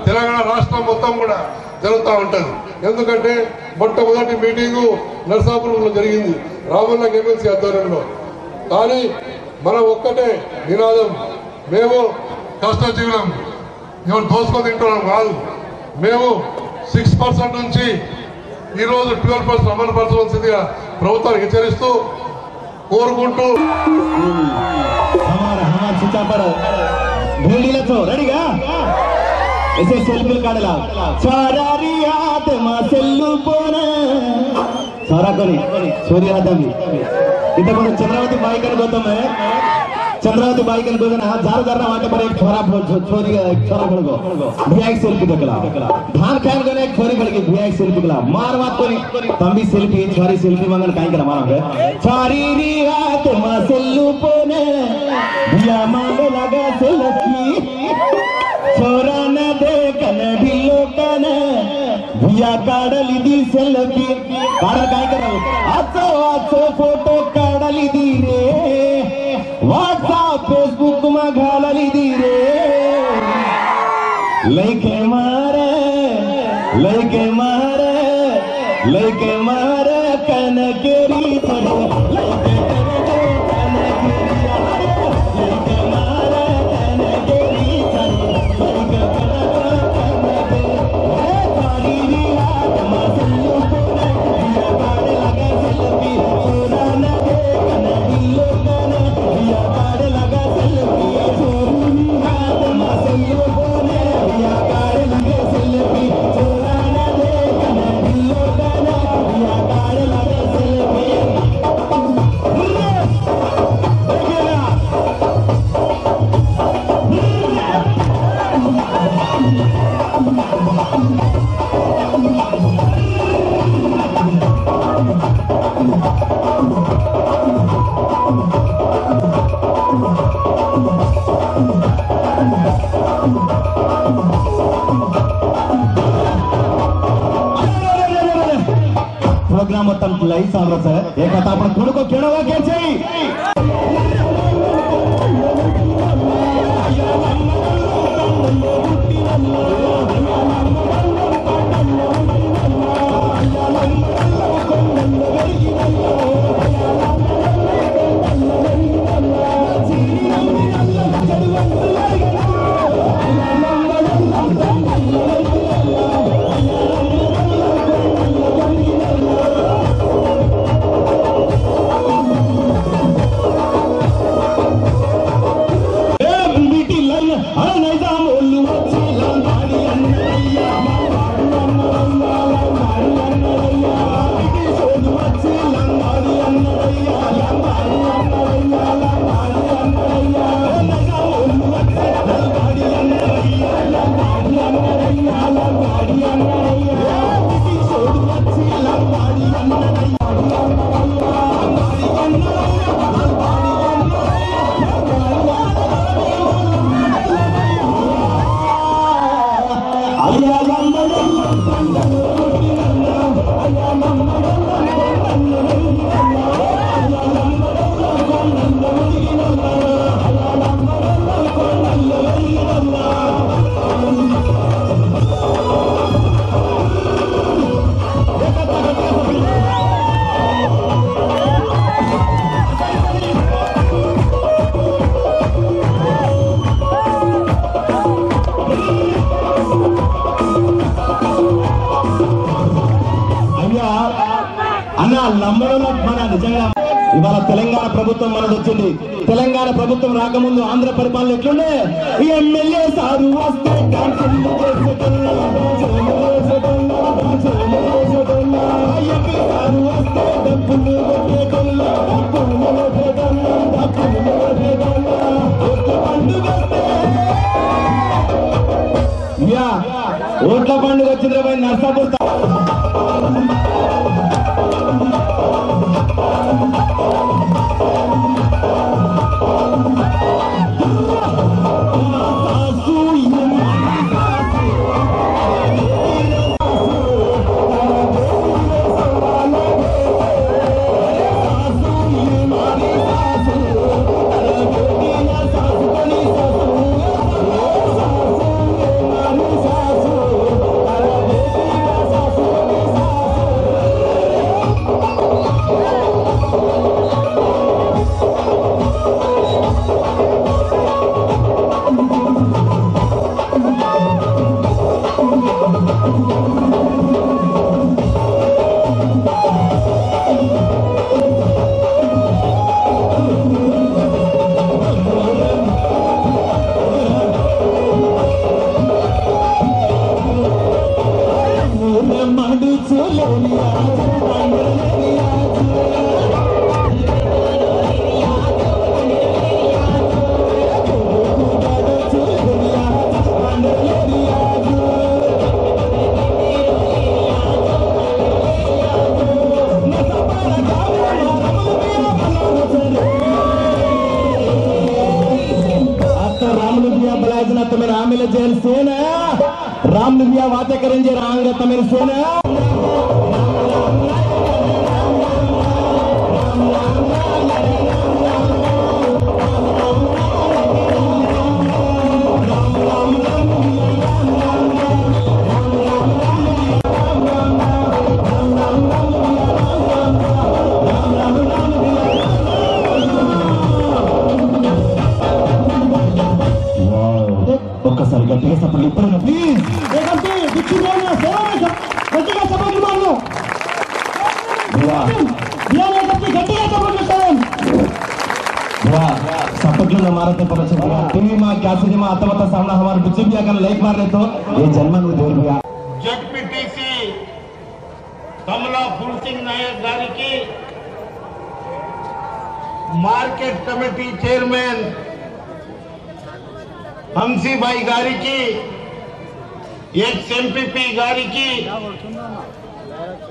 తెలంగాణ రాష్ట్రం మొత్తం కూడా జరుగుతూ ఉంటుంది. ఎందుకంటే మొట్టమొదటి మీటింగు నర్సాపురంలో జరిగింది రామన్న ఎమ్మెల్సీ ఆధ్వర్యంలో. కానీ మనం ఒక్కటే నినాదం మేము కష్టజీవనం ఎవరు దోసుకొని తింటున్నాం కాదు. మేము సిక్స్ పర్సెంట్ నుంచి ఈరోజు ట్వెల్వ్ పర్సెంట్ అమలు పరచవలసిందిగా ప్రభుత్వానికి హెచ్చరిస్తూ కోరుకుంటూ हमारा हमारा सीता पर भेड़ीला तो रेडीगा ऐसे सेल्फी काढला सारारी हात मा सेल्लू पोन सारा कोणी सोरी हातामी इथं कोण चंद्रावती बाईकन गौतम चंद्रा चंद्रकांत बाइक कन ना हाथ झारू करना वाटे पर एक छोरा छोरी, एक छोरा भड़ गो भैया सेल्फी दकला धान खान गने एक छोरी भड़ के भैया सेल्फी दकला मार बात कोई तंबी भी सेल्फी छोरी सेल्फी मंगन काई कर मारो छोरी री हाथ मा सेल्लू पोने भैया लगा सेल्फी छोरा न देखन ढिलो कन. भैया काढ़ ली दी सेल्फी काढ़ काई करो आसो दी व्हाट्सएप फेसबुक तुम्हा घालाली दी रे लई ప్రభుత్వం రాకముందు ఆంధ్ర పరిపాలన ఎట్లుండే? ఎమ్మెల్యే సారు వస్తే డాన్సులు చేసేటోళ్ళు, డాన్సులు చేసేటోళ్ళు, గారికి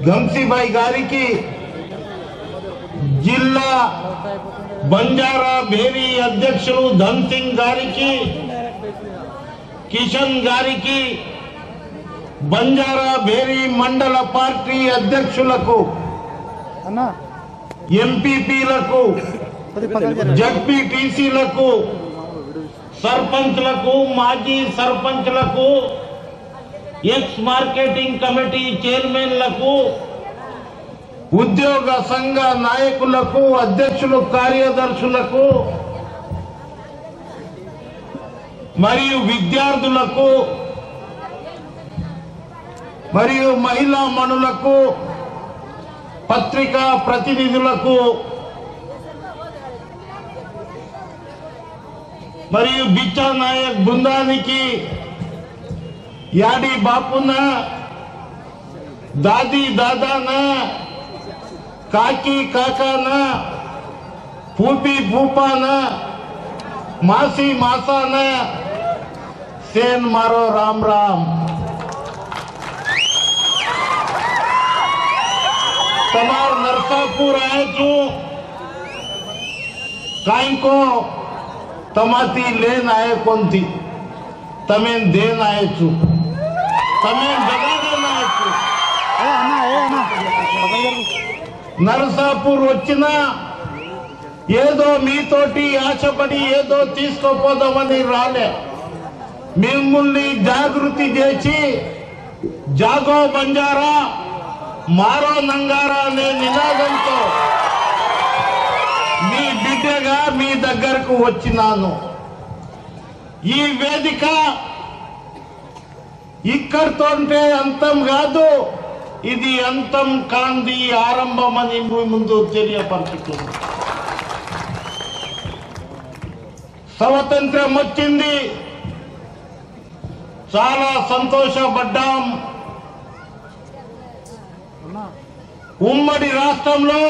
గంసీబాయి గారికి జిల్లా బంజారా బేరీ అధ్యక్షులు ధన్ సింగ్ గారికి కిషన్ గారికి బంజారా బేరీ మండల పార్టీ అధ్యక్షులకు ఎంపీపీలకు జడ్పీటీసీలకు సర్పంచ్లకు మాజీ సర్పంచ్లకు ex marketing committee చైర్మన్లకు ఉద్యోగ సంఘ నాయకులకు అధ్యక్షులు కార్యదర్శులకు మరియు విద్యార్థులకు మరియు మహిళా మనులకు పత్రికా ప్రతినిధులకు మరియు బిచ్చా నాయక్ బృందానికి યાડી બાપુના, દાદી દાદાના, કાકી કાકાના ફૂપી ફૂપાના માસી માસાના, સેન મારો રામ રામ. તમાર નરસાપુર આવે છું. કાંઈકો તમાથી લેન આવે કોનથી તમે દેન આવે છું. నరసాపూర్ వచ్చిన ఏదో మీతోటి ఆశపడి ఏదో తీసుకోపోదామని రాలే. మిమ్మల్ని జాగృతి చేసి జాగో బంజారా మారో నంగారా అనే నినాదంతో మీ బిడ్డగా మీ దగ్గరకు వచ్చినాను. ఈ వేదిక ఇక్కడితోంటే అంతం కాదు. ఇది అంతం కాంది ఆరంభం అని ముందు తెలియపరుచుతుంది స్వాతంత్ర్యం వచ్చింది. చాలా సంతోషపడ్డాం. ఉమ్మడి రాష్ట్రంలో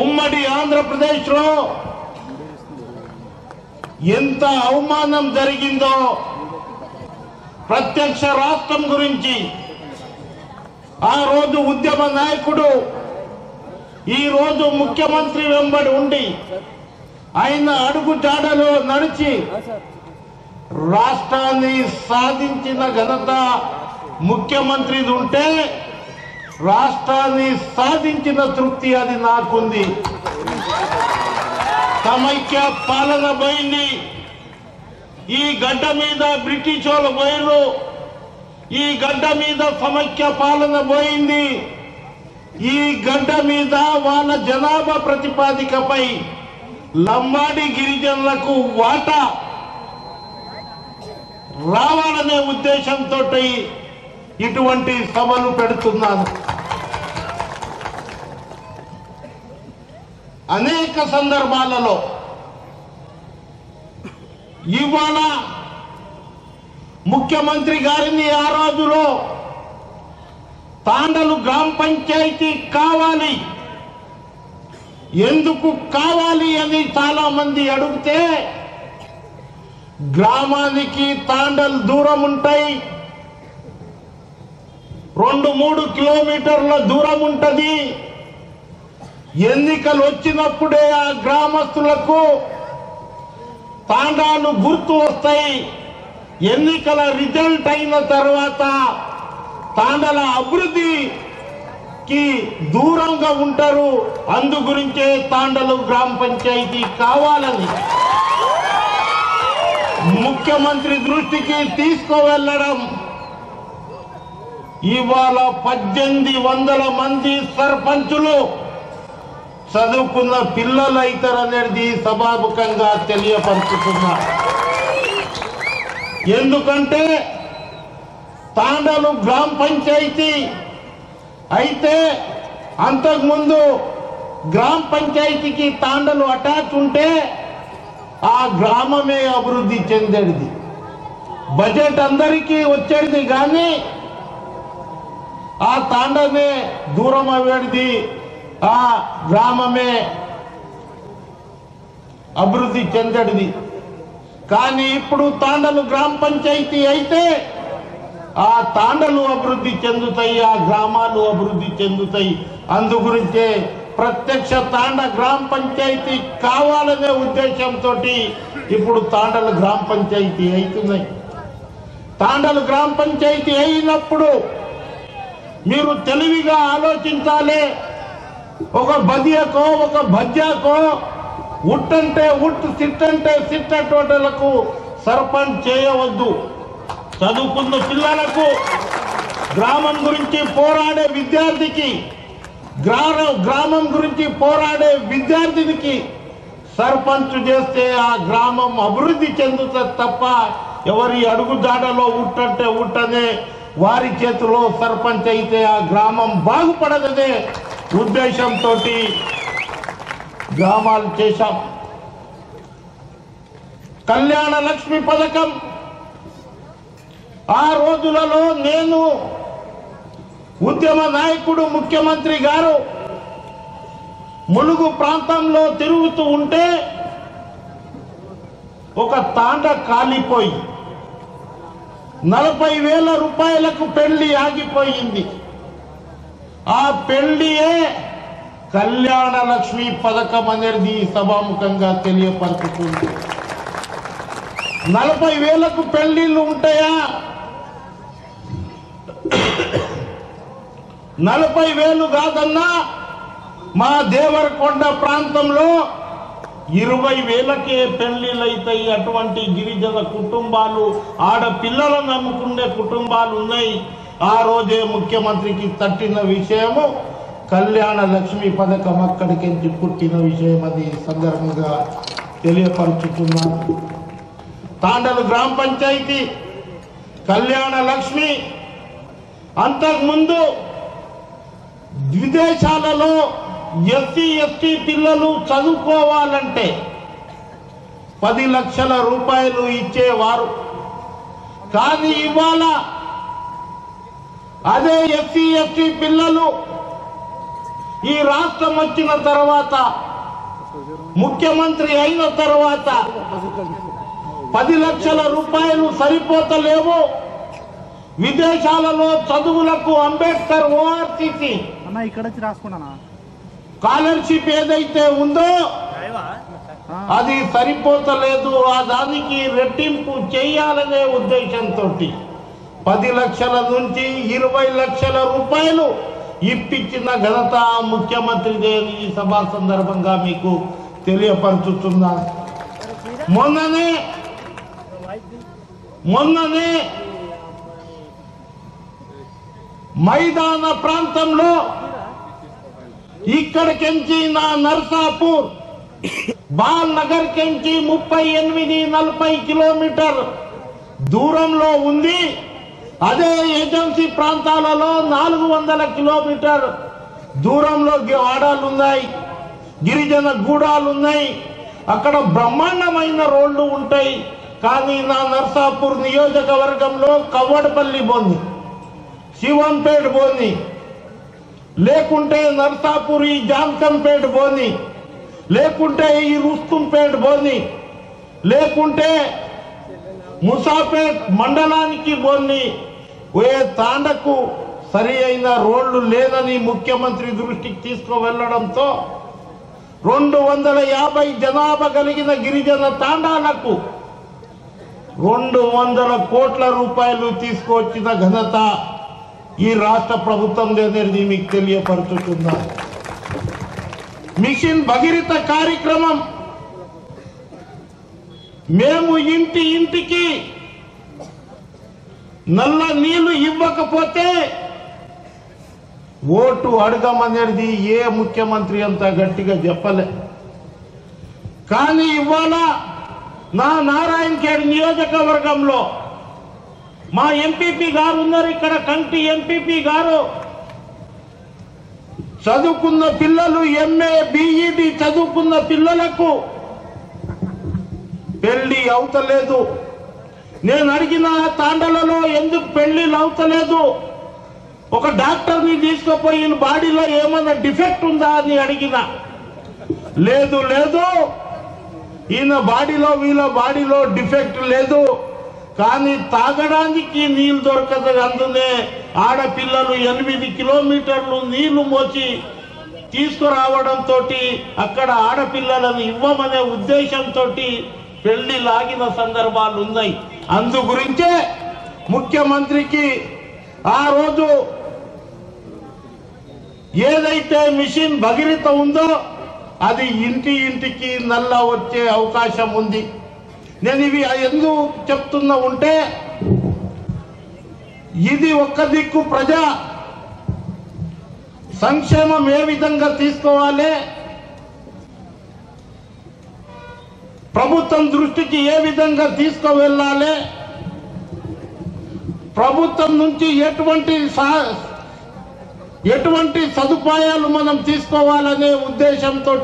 ఉమ్మడి ఆంధ్రప్రదేశ్లో ఎంత అవమానం జరిగిందో ప్రత్యక్ష రాష్ట్రం గురించి. ఆ రోజు ఉద్యమ నాయకుడు ఈ రోజు ముఖ్యమంత్రి వెంబడి ఉండి ఆయన అడుగు జాడలో నడిచి రాష్ట్రాన్ని సాధించిన ఘనత ముఖ్యమంత్రిది ఉంటే రాష్ట్రాన్ని సాధించిన తృప్తి అది నాకుంది. సమైక్య పాలన పోయింది ఈ గడ్డ మీద బ్రిటిష్ వాళ్ళు పోయిరు ఈ గడ్డ మీద సమైక్య పాలన పోయింది. ఈ గడ్డ మీద వాళ్ళ జనాభా ప్రతిపాదికపై లంబాడి గిరిజనులకు వాటా రావాలనే ఉద్దేశంతో ఇటువంటి సభలు పెడుతున్నాను. అనేక సందర్భాలలో ఇవాళ ముఖ్యమంత్రి గారిని ఆ రోజులో తాండలు గ్రామ పంచాయతీ కావాలి. ఎందుకు కావాలి అని చాలా మంది అడిగితే గ్రామానికి తాండలు దూరం ఉంటాయి. రెండు మూడు కిలోమీటర్ల దూరం ఉంటుంది. ఎన్నికలు వచ్చినప్పుడే ఆ గ్రామస్తులకు తాండాలు గుర్తు వస్తాయి. ఎన్నికల రిజల్ట్ అయిన తర్వాత తాండల అభివృద్ధికి దూరంగా ఉంటారు. అందు గురించే తాండలు గ్రామ పంచాయతీ కావాలని ముఖ్యమంత్రి దృష్టికి తీసుకువెళ్ళడం. ఇవాళ పద్దెనిమిది వందల మంది సర్పంచులు చదువుకున్న పిల్లలు అవుతారనేది సభాముఖంగా తెలియపరుచుతున్నా. ఎందుకంటే తాండలు గ్రామ పంచాయతీ అయితే అంతకుముందు గ్రామ పంచాయతీకి తాండలు అటాచ్ ఉంటే ఆ గ్రామమే అభివృద్ధి చెందేది. బడ్జెట్ అందరికీ వచ్చేది కానీ ఆ తాండమే దూరం అయ్యేది గ్రామమే అభివృద్ధి చెందడిది. కానీ ఇప్పుడు తాండలు గ్రామ పంచాయతీ అయితే ఆ తాండలు అభివృద్ధి చెందుతాయి ఆ గ్రామాలు అభివృద్ధి చెందుతాయి. అందు గురించే ప్రత్యక్ష తాండ గ్రామ పంచాయతీ కావాలనే ఉద్దేశంతో ఇప్పుడు తాండలు గ్రామ పంచాయతీ అవుతున్నాయి తాండలు గ్రామ పంచాయతీ అయినప్పుడు మీరు తెలివిగా ఆలోచించాలి. ఒక బదియకో ఒక భజ్యాకో ఉట్టంటే ఉట్ సిట్టంటే సిట్టటోటలకు సర్పంచ్ చేయవద్దు. చదువుకున్న పిల్లలకు గ్రామం గురించి పోరాడే విద్యార్థికి గ్రామం గ్రామం గురించి పోరాడే విద్యార్థినికి సర్పంచ్ చేస్తే ఆ గ్రామం అభివృద్ధి చెందుతుంది తప్ప ఎవరి అడుగుజాడలో ఉట్టంటే ఉట్టనే వారి చేతిలో సర్పంచ్ అయితే ఆ గ్రామం బాగుపడదనే ఉద్దేశంతో గ్రామాలు చేశాం. కళ్యాణ లక్ష్మి పథకం. ఆ రోజులలో నేను ఉద్యమ నాయకుడు ముఖ్యమంత్రి గారు ములుగు ప్రాంతంలో తిరుగుతూ ఉంటే ఒక తాండ కాలిపోయి నలభై వేల రూపాయలకు పెళ్ళి ఆగిపోయింది. ఆ పెళ్ళియే కళ్యాణ లక్ష్మి పథకం అనేది సభాముఖంగా తెలియపరుచుతుంది నలభై వేలకు పెళ్ళిళ్ళు ఉంటాయా? నలభై వేలు కాదన్నా మా దేవరకొండ ప్రాంతంలో ఇరవై వేలకే పెళ్ళిళ్ళు అటువంటి గిరిజన కుటుంబాలు. ఆడపిల్లలను నమ్ముకునే కుటుంబాలు ఉన్నాయి. ఆ రోజే ముఖ్యమంత్రికి తట్టిన విషయము. కళ్యాణ లక్ష్మి పథకం అక్కడికి పుట్టిన విషయం అది సందర్భంగా తెలియపరుచుతున్నాను. తాండలు గ్రామ పంచాయతీ కళ్యాణ లక్ష్మి అంతకుముందు విదేశాలలో ఎస్సీ ఎస్టీ పిల్లలు చదువుకోవాలంటే పది లక్షల రూపాయలు ఇచ్చేవారు. కానీ ఇవాళ అదే ఎస్సీ ఎస్టీ పిల్లలు ఈ రాష్ట్రం వచ్చిన తర్వాత ముఖ్యమంత్రి అయిన తర్వాత పది లక్షల రూపాయలు సరిపోతలేవు. విదేశాలలో చదువులకు అంబేద్కర్ ఓఆర్సీసీ అన్న ఇక్కడ వచ్చి రాసుకున్నానా? స్కాలర్షిప్ ఏదైతే ఉందో అది సరిపోతలేదు. ఆ దానికి రెట్టింపు చేయాలనే ఉద్దేశంతో పది లక్షల నుంచి ఇరవై లక్షల రూపాయలు ఇప్పించిన ఘనత ముఖ్యమంత్రిదే అని ఈ సభా సందర్భంగా మీకు తెలియపరుచుతున్నాను మొన్ననే మొన్ననే మైదాన ప్రాంతంలో ఇక్కడికెంచి నా నర్సాపూర్? బాల్ నగర్ కెంచి ముప్పై ఎనిమిది నలభై కిలోమీటర్ దూరంలో ఉంది. అదే ఏజెన్సీ ప్రాంతాలలో నాలుగు వందల కిలోమీటర్ దూరంలో వాడాలున్నాయి గిరిజన గూడాలున్నాయి. అక్కడ బ్రహ్మాండమైన రోడ్లు ఉంటాయి. కానీ నా నర్సాపూర్ నియోజకవర్గంలో కవ్వడపల్లి బోంది. శివంపేట్ బోంది. లేకుంటే నర్సాపూర్ ఈ జాన్కంపేట బోని లేకుంటే ఈ రుస్తుంపేట బోని లేకుంటే ముసాపేట్ మండలానికి బోని ఏ తాండకు సరి అయిన రోడ్లు లేదని ముఖ్యమంత్రి దృష్టికి తీసుకువెళ్ళడంతో రెండు వందల యాభై జనాభా కలిగిన గిరిజన తాండాలకు రెండు వందల కోట్ల రూపాయలు తీసుకువచ్చిన ఘనత ఈ రాష్ట్ర ప్రభుత్వం అనేది మీకు తెలియపరుచుతున్నా మిషన్ భగీరథ కార్యక్రమం మేము ఇంటి ఇంటికి నల్ల నీళ్ళు ఇవ్వకపోతే ఓటు అడగమనేది ఏ ముఖ్యమంత్రి అంత గట్టిగా చెప్పలే. కానీ ఇవాళ నా నారాయణ ఖేడ్ నియోజకవర్గంలో మా ఎంపీపీ గారు ఉన్నారు ఇక్కడ కంటి ఎంపీపీ గారు. చదువుకున్న పిల్లలు ఎంఏ బిఈడి చదువుకున్న పిల్లలకు పెళ్ళి అవుతలేదు. నేను అడిగిన తాండలలో ఎందుకు పెళ్ళిళ్ళు అవుతలేదు? ఒక డాక్టర్ని తీసుకుపోయి బాడీలో ఏమైనా డిఫెక్ట్ ఉందా అని అడిగిన. లేదు లేదు. ఈయన బాడీలో వీళ్ళ బాడీలో డిఫెక్ట్ లేదు. కానీ తాగడానికి నీళ్ళు దొరకదు. అందునే ఆడపిల్లలు ఎనిమిది కిలోమీటర్లు నీళ్ళు మోచి తీసుకురావడంతో అక్కడ ఆడపిల్లలను ఇవ్వమనే ఉద్దేశంతో పెళ్ళి లాగిన సందర్భాలు ఉన్నాయి అందు గురించే ముఖ్యమంత్రికి ఆ రోజు ఏదైతే మిషన్ భగీరథ ఉందో అది ఇంటి ఇంటికి నల్ల వచ్చే అవకాశం ఉంది. నేను ఇవి ఎందుకు చెప్తున్నా ఉంటే ఇది ఒక్క దిక్కు ప్రజా సంక్షేమం ఏ విధంగా తీసుకోవాలి ప్రభుత్వం దృష్టికి ఏ విధంగా తీసుకువెళ్ళాలి ప్రభుత్వం నుంచి ఎటువంటి సా- ఎటువంటి సదుపాయాలు మనం తీసుకోవాలనే ఉద్దేశంతో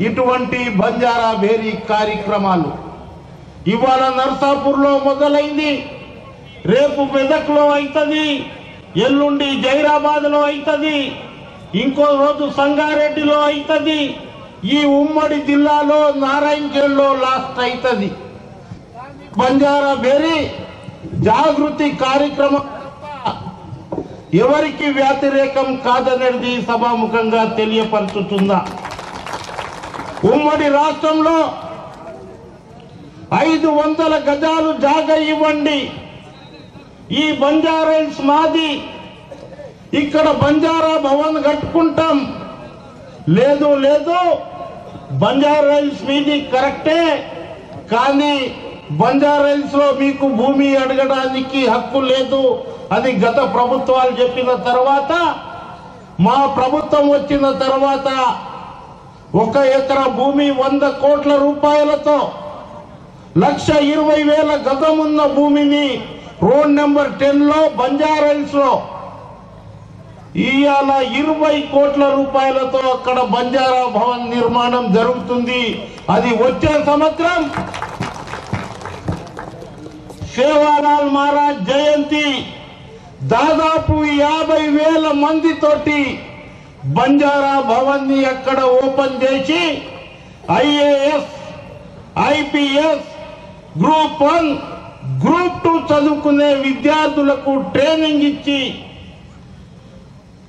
ఇటువంటి బంజారా బేరీ కార్యక్రమాలు. ఇవాళ నర్సాపూర్లో మొదలైంది. రేపు మెదక్లో అవుతుంది. ఎల్లుండి జైరాబాద్లో అవుతుంది. ఇంకో రోజు సంగారెడ్డిలో అవుతుంది. ఈ ఉమ్మడి జిల్లాలో నారాయణఖేడ్లో లాస్ట్ అవుతుంది. బంజారా బేరీ జాగృతి కార్యక్రమం ఎవరికి వ్యతిరేకం కాదనేది సభాముఖంగా తెలియపరుచుతుందా ఉమ్మడి రాష్ట్రంలో ఐదు వందల గజాలు జాగ ఇవ్వండి. ఈ బంజారాయిల్స్ మాది. ఇక్కడ బంజారా భవన్ కట్టుకుంటాం. లేదు లేదు. బంజారాయిల్స్ మీది కరెక్టే. కానీ బంజారాయిల్స్లో మీకు భూమి అడగడానికి హక్కు లేదు. అది గత ప్రభుత్వాలు చెప్పిన తర్వాత మా ప్రభుత్వం వచ్చిన తర్వాత ఒక ఎకరా భూమి వంద కోట్ల రూపాయలతో లక్ష ఇరవై వేల గతమున్న భూమిని రోడ్ నెంబర్ టెన్లో లో ఇవాళ ఇరవై కోట్ల రూపాయలతో అక్కడ బంజారా భవన్ నిర్మాణం జరుగుతుంది. అది వచ్చే సంవత్సరం సేవాలాల్ మహారాజ్ జయంతి. దాదాపు యాభై వేల మందితోటి బంజారా భవన్ని అక్కడ ఓపెన్ చేసి IAS IPS group one group two చదువుకునే విద్యార్థులకు ట్రైనింగ్ ఇచ్చి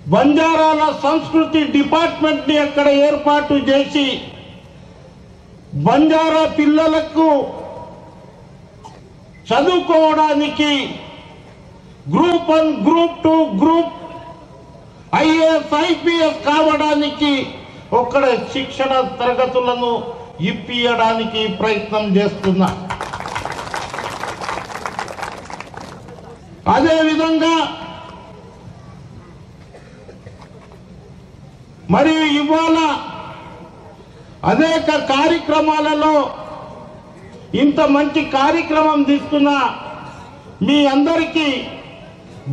బంజారాల సంస్కృతి డిపార్ట్మెంట్ని అక్కడ ఏర్పాటు చేసి బంజారా పిల్లలకు చదువుకోవడానికి group one group two group IAS IPS కావడానికి ఒక్కడ శిక్షణ తరగతులను ఇప్పియడానికి ప్రయత్నం చేస్తున్నా. అదేవిధంగా మరియు ఇవాళ అనేక కార్యక్రమాలలో ఇంత మంచి కార్యక్రమం తీసుకున్న మీ అందరికీ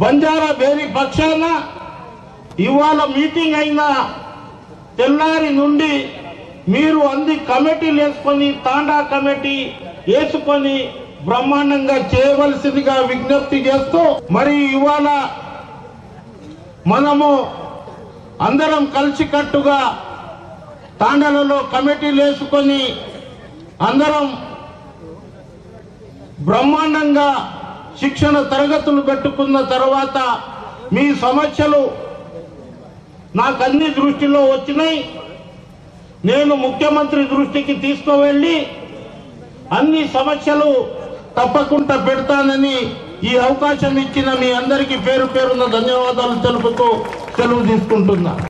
బంజారా బేరీ పక్షాన ఇవాళ మీటింగ్ అయిన తెల్లారి నుండి మీరు అన్ని కమిటీలు వేసుకొని తాండా కమిటీ వేసుకొని బ్రహ్మాండంగా చేయవలసిందిగా విజ్ఞప్తి చేస్తూ మరి ఇవాళ మనము అందరం కలిసికట్టుగా తాండాలలో కమిటీలు వేసుకొని అందరం బ్రహ్మాండంగా శిక్షణ తరగతులు పెట్టుకున్న తర్వాత మీ సమస్యలు నాకు అన్ని దృష్టిలో వచ్చినాయి. నేను ముఖ్యమంత్రి దృష్టికి తీసుకువెళ్ళి అన్ని సమస్యలు తప్పకుండా పెడతానని ఈ అవకాశం ఇచ్చిన మీ అందరికీ పేరు పేరున్న ధన్యవాదాలు తెలుపుతూ సెలవు తీసుకుంటున్నా.